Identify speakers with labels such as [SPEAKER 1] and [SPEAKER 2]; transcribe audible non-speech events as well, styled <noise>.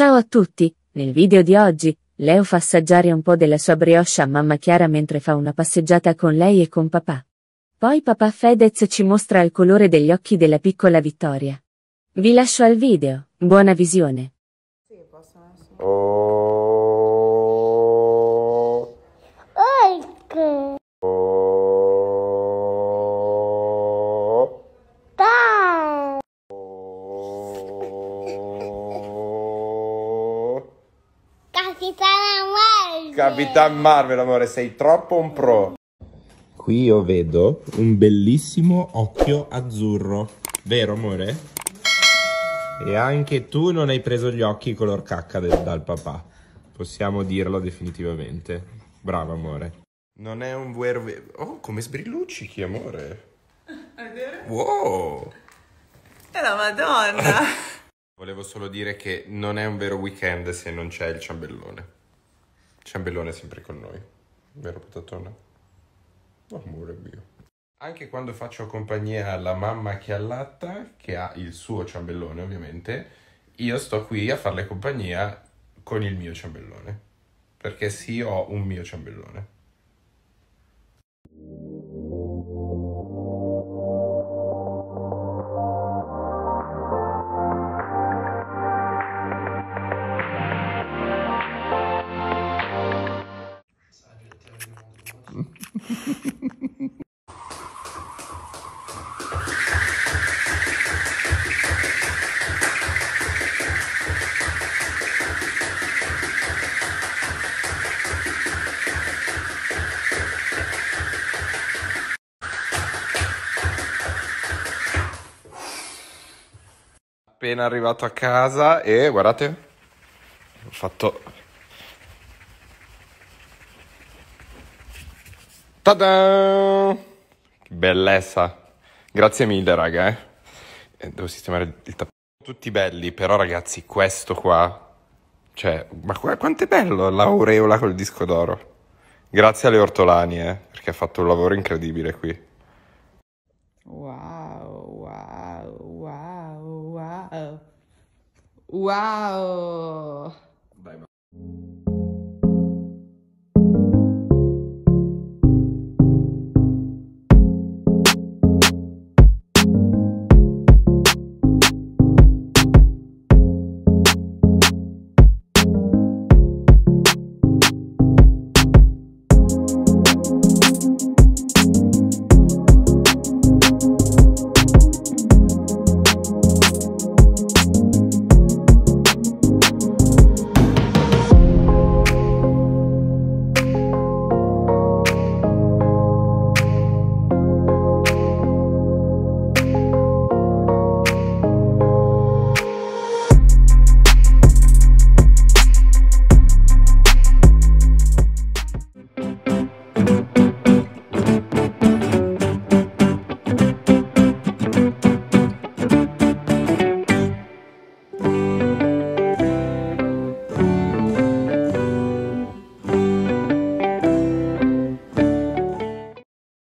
[SPEAKER 1] Ciao a tutti, nel video di oggi, Leo fa assaggiare un po' della sua brioche a mamma Chiara mentre fa una passeggiata con lei e con papà. Poi papà Fedez ci mostra il colore degli occhi della piccola Vittoria. Vi lascio al video, buona visione.
[SPEAKER 2] Oh.
[SPEAKER 3] Marvel!
[SPEAKER 2] Capitan Marvel, amore, sei troppo un pro. Qui io vedo un bellissimo occhio azzurro. Vero, amore? E anche tu non hai preso gli occhi color cacca del- dal papà. Possiamo dirlo definitivamente. Bravo, amore. Non è un vero... Oh, come sbrilluccichi, amore. <laughs> Wow!
[SPEAKER 4] È la Madonna. <laughs>
[SPEAKER 2] Volevo solo dire che non è un vero weekend se non c'è il ciambellone. Il ciambellone è sempre con noi. Vero patatone? Oh, amore mio. Anche quando faccio compagnia alla mamma che allatta, che ha il suo ciambellone ovviamente, io sto qui a farle compagnia con il mio ciambellone. Perché sì, ho un mio ciambellone. Appena arrivato a casa e guardate, ho fatto... Ta-da! Bellezza! Grazie mille, raga, eh. Eh, Devo sistemare il tappeto. Tutti belli, però ragazzi, questo qua... Cioè, ma qua- quanto è bello l'aureola col disco d'oro. Grazie alle ortolani, eh, perché ha fatto un lavoro incredibile qui.
[SPEAKER 4] Wow, wow, wow, wow. Wow.